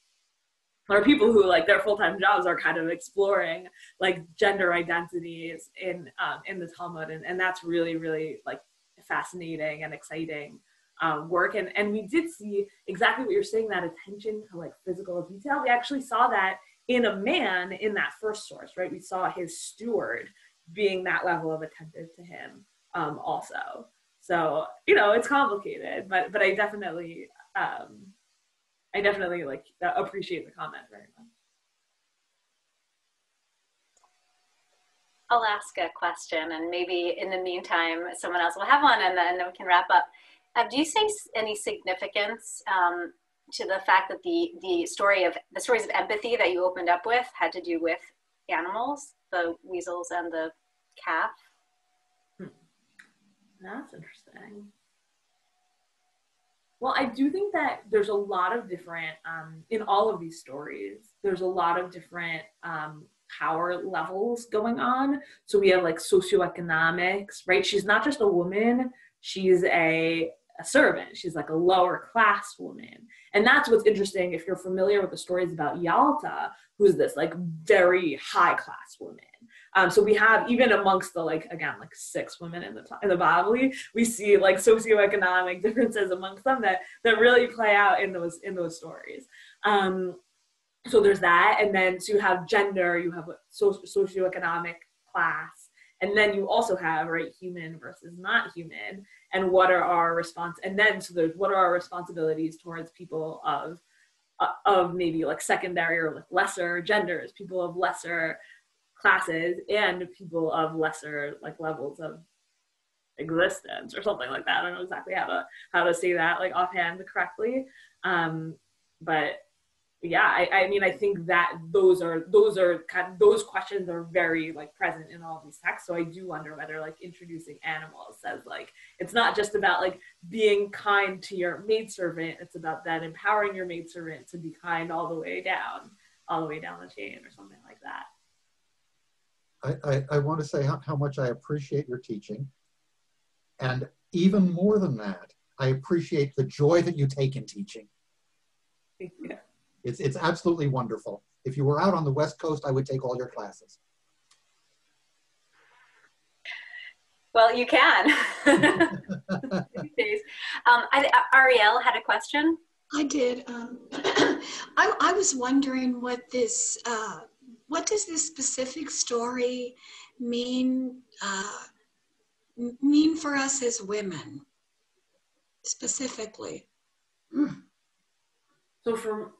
are people who like their full-time jobs are kind of exploring like gender identities in um, in the Talmud, and, and that's really really like fascinating and exciting um, work. And and we did see exactly what you're saying that attention to like physical detail. We actually saw that in a man in that first source, right? We saw his steward being that level of attentive to him um, also. So you know it's complicated, but but I definitely um, I definitely like appreciate the comment very much. I'll ask a question, and maybe in the meantime, someone else will have one, and then, we can wrap up. Uh, do you see any significance um, to the fact that the the story of the stories of empathy that you opened up with had to do with animals, the weasels and the calf? Hmm. That's interesting. Well, I do think that there's a lot of different, um, in all of these stories, there's a lot of different um, power levels going on. So we have like socioeconomics, right? She's not just a woman, she's a, a servant. She's like a lower class woman. And that's what's interesting if you're familiar with the stories about Yalta, who's this like very high class woman. Um, so we have even amongst the like again like six women in the in the Bavli, we see like socioeconomic differences amongst them that that really play out in those in those stories. Um, so there's that, and then so you have gender, you have so, socioeconomic class, and then you also have right human versus not human, and what are our response, and then so there's what are our responsibilities towards people of uh, of maybe like secondary or like lesser genders, people of lesser classes and people of lesser like levels of existence or something like that. I don't know exactly how to how to say that like offhand correctly. Um, but yeah, I, I mean I think that those are those are kind of those questions are very like present in all these texts. So I do wonder whether like introducing animals says like it's not just about like being kind to your maidservant, it's about then empowering your maidservant to be kind all the way down, all the way down the chain or something like that. I, I, I want to say how, how much I appreciate your teaching. And even more than that, I appreciate the joy that you take in teaching. Yeah. It's, it's absolutely wonderful. If you were out on the West Coast, I would take all your classes. Well, you can. um, I, Ariel had a question. I did. Um, I, I, was wondering what this uh, what does this specific story mean uh, mean for us as women specifically? So from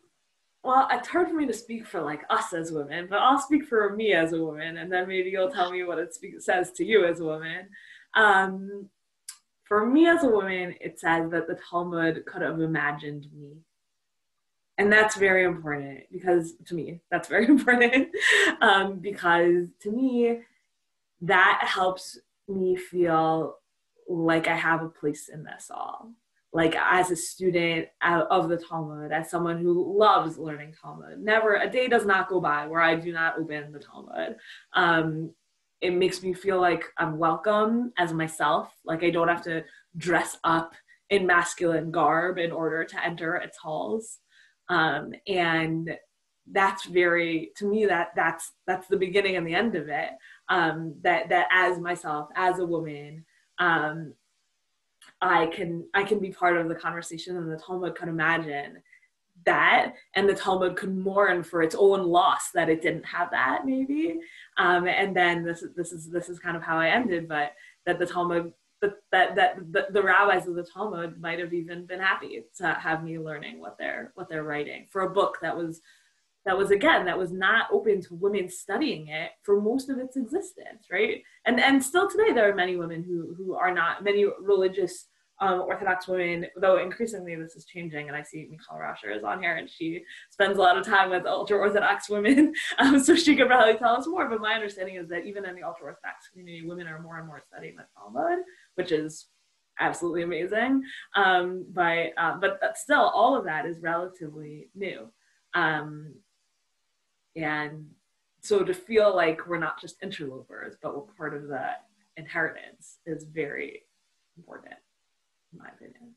well, it's hard for me to speak for like us as women, but I'll speak for me as a woman, and then maybe you'll tell me what it speak, says to you as a woman. Um, for me as a woman, it says that the Talmud could have imagined me. And that's very important because to me, that's very important um, because to me, that helps me feel like I have a place in this all. Like as a student of the Talmud, as someone who loves learning Talmud, never a day does not go by where I do not open the Talmud. Um, it makes me feel like I'm welcome as myself. Like I don't have to dress up in masculine garb in order to enter its halls. Um, and that's very to me that that's that's the beginning and the end of it. Um, that that as myself, as a woman, um, I can I can be part of the conversation, and the Talmud could imagine that and the talmud could mourn for its own loss that it didn't have that maybe um, and then this this is this is kind of how i ended but that the talmud that that, that the, the rabbis of the talmud might have even been happy to have me learning what they're what they're writing for a book that was that was again that was not open to women studying it for most of its existence right and and still today there are many women who who are not many religious um, Orthodox women, though increasingly this is changing, and I see Michal Rasher is on here, and she spends a lot of time with ultra Orthodox women, um, so she could probably tell us more. But my understanding is that even in the ultra Orthodox community, women are more and more studying the Talmud, which is absolutely amazing. Um, uh, but still, all of that is relatively new, um, and so to feel like we're not just interlopers, but we're part of the inheritance is very important in my opinion.